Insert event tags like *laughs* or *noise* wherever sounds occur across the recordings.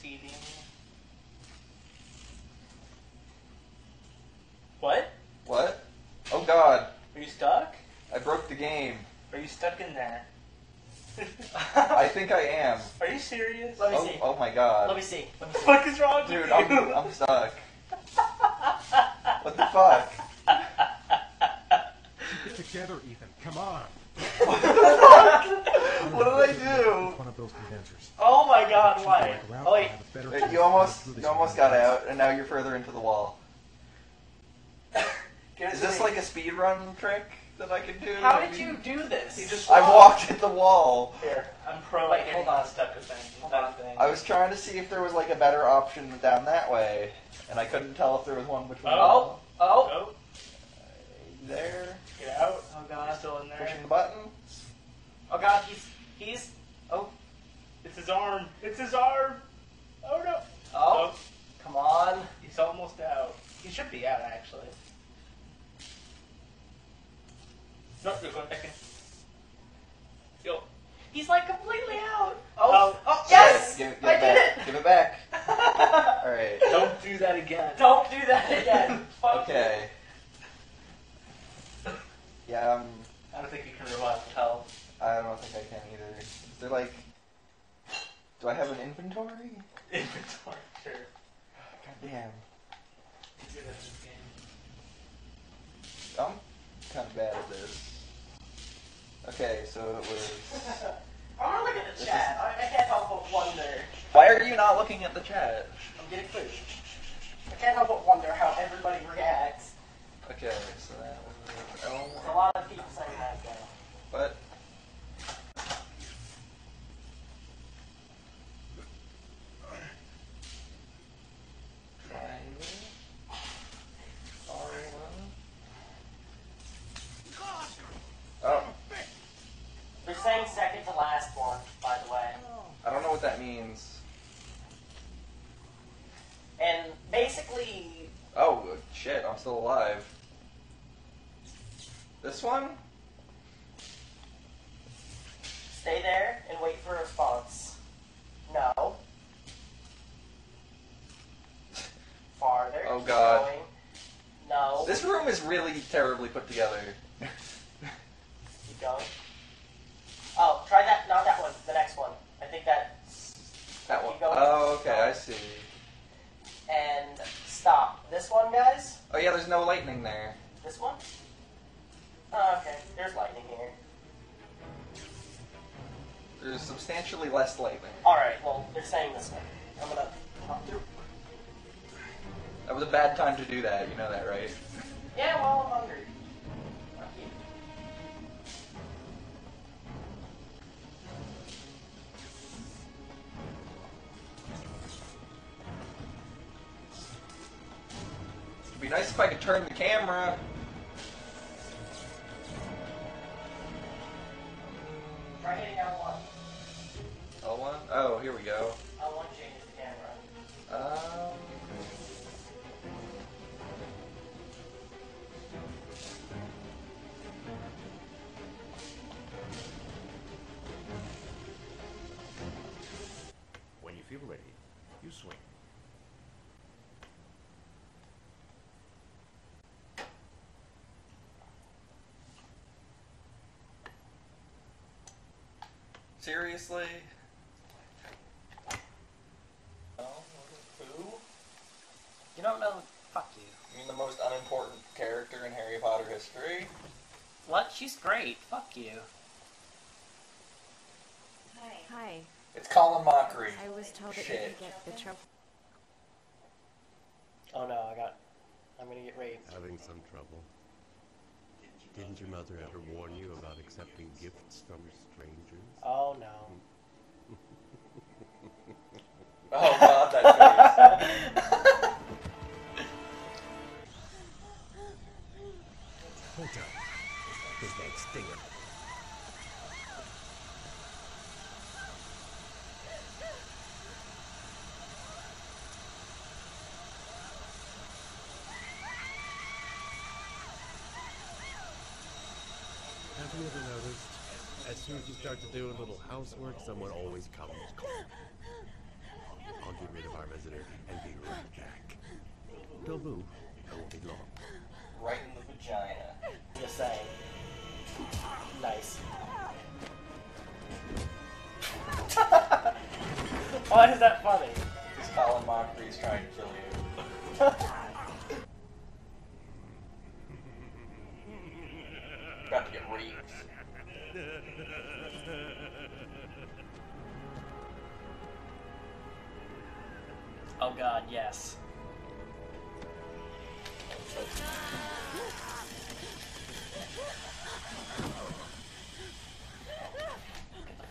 Seating. What? What? Oh god, Are you stuck? I broke the game. Are you stuck in there? *laughs* I think I am. Are you serious? Let me Oh, see. oh my god. Let me see. What the fuck is wrong Dude, with I'm, you? I'm stuck. What the fuck? Get together, Ethan. Come on. *laughs* What the fuck? what did I do? One of those condensers. oh my god, why? Oh, wait. I have a Wait, You almost, you almost got out, and now you're further into the wall. *laughs* Give it Is to this like a speed run trick that I can do? How did you do this? You just I walked at the wall. Here, I'm pro Wait, at hold on. stuck with things. Hold that on. thing. I was trying to see if there was like a better option down that way, and I couldn't tell if there was one between. Oh. Oh, Go. There, Get out. oh I'm god. still in there. pushing the button. Oh god, he's he's oh It's his arm. It's his arm. Oh no. Oh, oh. Come on. He's almost out. He should be out actually. No, you're going back in. Yo. He's like completely out. Oh. Oh, oh yes! Give, give I it did back. it. Give it back. *laughs* All right. Don't do that again. Don't do that again. Fuck Okay. Yeah, um, I don't think you can revive health. I don't think I can either. Is there like, do I have an inventory? Inventory. Sure. God damn. He's good at this game. I'm kind of bad at this. Okay, so it was. I'm gonna look at the chat. I, I can't help but wonder. Why are you not looking at the chat? I'm getting food. I can't help but wonder how everybody reacts. Okay, so that was. There's a lot of people saying that though. what? Triangle. R1. Oh, They're saying second to last one, by the way. I don't know what that means. And basically, Oh, shit, I'm still alive. This one? stay there and wait for a response. No. *laughs* Farther. Oh, God. going. No. This room is really terribly put together. Keep going. Oh, try that. Not that one. The next one. I think that. that one. Keep going. Oh, okay, I see. And stop. This one, guys. Oh, yeah, there's no lightning there. This one. Oh, okay. There's lightning here. There's substantially less lightning. All right. Well, they're saying this one. I'm gonna talk through. That was a bad time to do that, you know that, right? Yeah. Well, I'm hungry. Nice if I could turn the camera. Seriously? Who? You don't know. Fuck you. You mean the most unimportant character in Harry Potter history? What? She's great. Fuck you. Hi. Hi. It's Colin Mockery. I was told that you Shit. could get the trophy. Oh no, I got. I'm gonna get raped. Having some trouble. Didn't your mother ever warn you about accepting gifts from strangers? Oh no. *laughs* Oh you ever noticed? As soon as you start to do a little housework, someone always comes. I'll get rid of our visitor and be right back. Don't move. I won't be long. Right in the vagina. Just saying. Nice. *laughs* Why is that funny? Because Colin Mockery's trying to kill you. *laughs*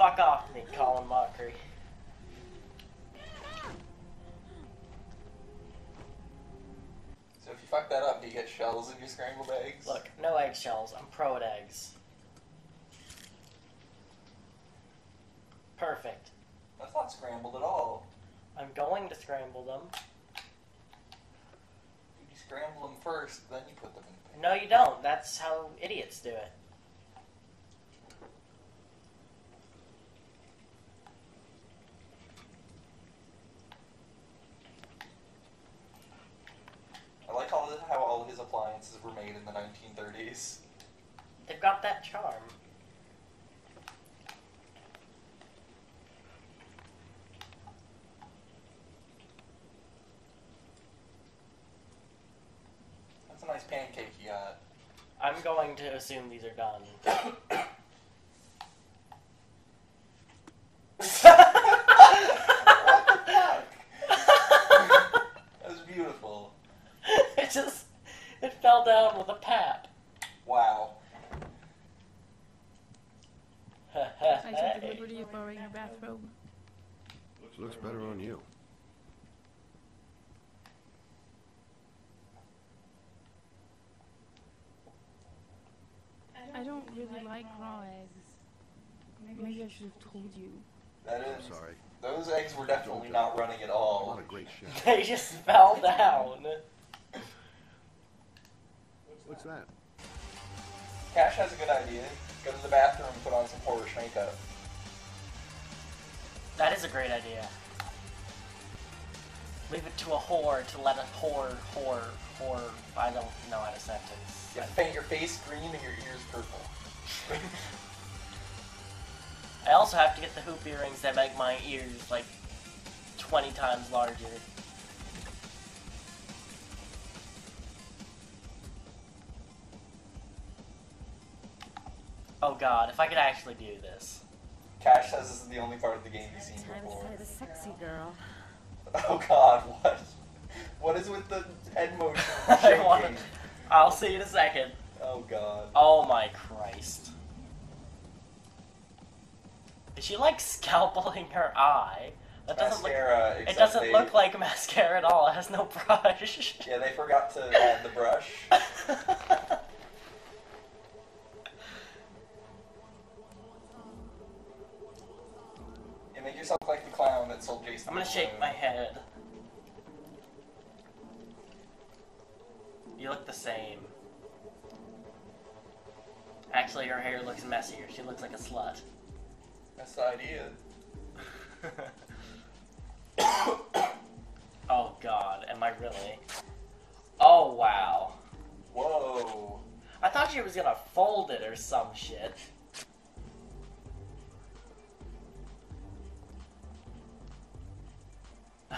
fuck off me, Colin Mockery. So if you fuck that up, do you get shells in your scrambled eggs? Look, no eggshells. I'm pro at eggs. Perfect. That's not scrambled at all. I'm going to scramble them. You scramble them first, then you put them in the pan. No, you don't. That's how idiots do it. I like all the, how all his appliances were made in the 1930s. They've got that charm. That's a nice pancake you got. I'm going to assume these are done. That was beautiful. it just it fell down with a pap. Wow. *laughs* I took the liberty of borrowing your bathrobe. Looks better on you. I don't really like raw eggs. Maybe I should have told you. That I'm sorry. Those eggs were definitely Don't not running at all. What a great chef. *laughs* they just fell down. What's that? Cash has a good idea. Go to the bathroom and put on some Porsche makeup. That is a great idea. Leave it to a whore to let a whore, whore, whore. I don't know how to sentence. You paint your face green and your ears purple. *laughs* I also have to get the hoop earrings that make my ears like 20 times larger. Oh god, if I could actually do this. Cash says this is the only part of the game he's seen Time to before. play the sexy girl. *laughs* Oh god, what? What is with the head motion *laughs* I I'll see you in a second. Oh god. Oh my Christ. Is she like scalpeling her eye? That doesn't look. Mascara, It doesn't they- look like mascara at all. It has no brush. *laughs* Yeah, they forgot to add the brush. *laughs* And make yourself like the clown that sold Jason. I'm gonna shake my head. You look the same. Actually, her hair looks messier. She looks like a slut. That's the idea. *coughs* oh god, am I really? Oh wow. Whoa. I thought she was gonna fold it or some shit. *laughs*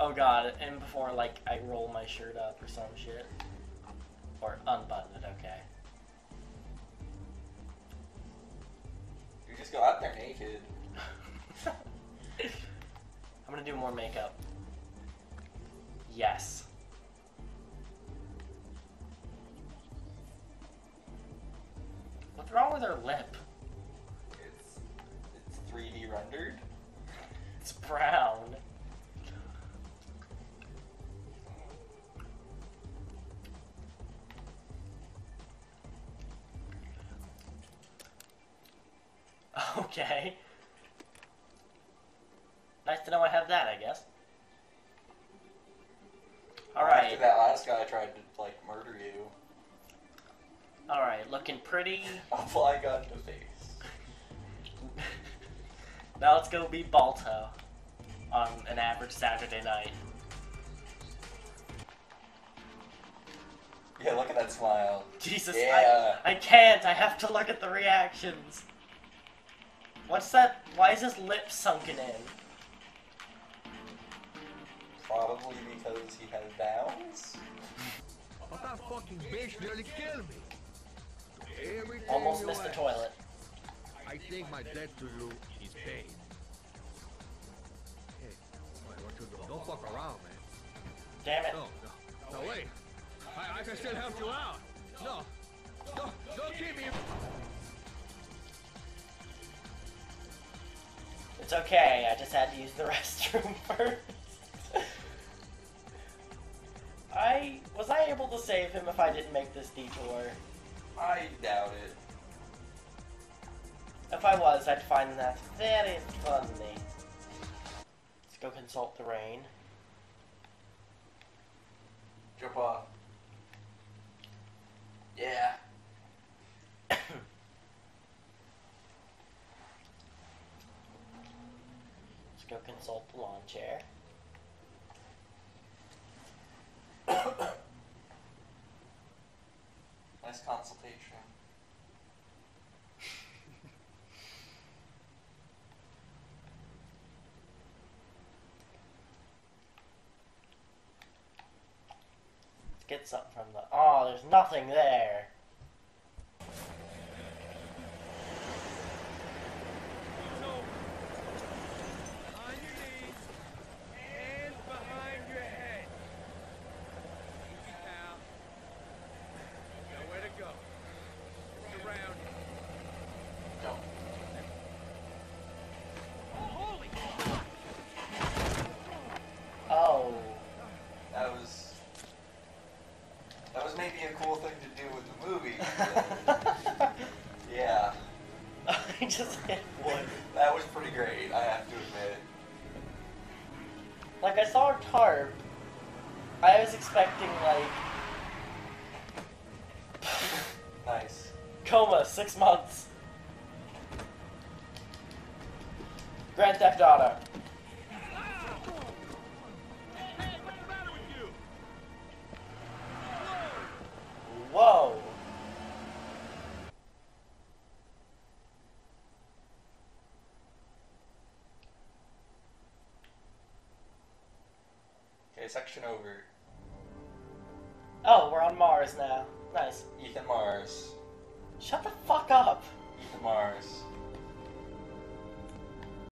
oh god, and before like I roll my shirt up or some shit. Or unbutton go out there naked. I'm gonna do more makeup. Yes. What's wrong with her lip? It's it's 3D rendered. It's brown. Nice to know I have that, I guess. Alright. After that last guy tried to like murder you. alright, looking pretty. *laughs* Apply gun to face. *laughs* now let's go be Balto. on an average Saturday night. Yeah, look at that smile. Jesus, Yeah. I, I can't. I have to look at the reactions. What's that? Why is his lip sunken in? Probably because he has downs. But that fucking bitch nearly killed me. Everything Almost you missed the toilet. I think my debt to you is paid. Hey, wait, what you do? Don't fuck around, man. Damn it. No, no, no, wait. I, I can still help you out. No, don't, don't keep me. It's okay. I just had to use the *laughs* restroom first. I was I able to save him if I didn't make this detour. I doubt it. If I was, I'd find that very funny. Let's go consult the rain. Jump off. Yeah. *coughs* Let's go consult the lawn chair. Nice consultation. Get something from the. Oh, there's nothing there. On your knees, hands behind your head. Easy, pal. Nowhere to go. It's around you. Go. Holy Oh. That was. That was maybe a cool thing to do with the movie. yeah. I *laughs* just hit wood. That was pretty great, I have to admit. Like I saw a tarp. I was expecting like *laughs* Nice. coma six months. Grand Theft Auto. Section over. Oh, we're on Mars now. Nice. Ethan Mars. Shut the fuck up. Ethan Mars.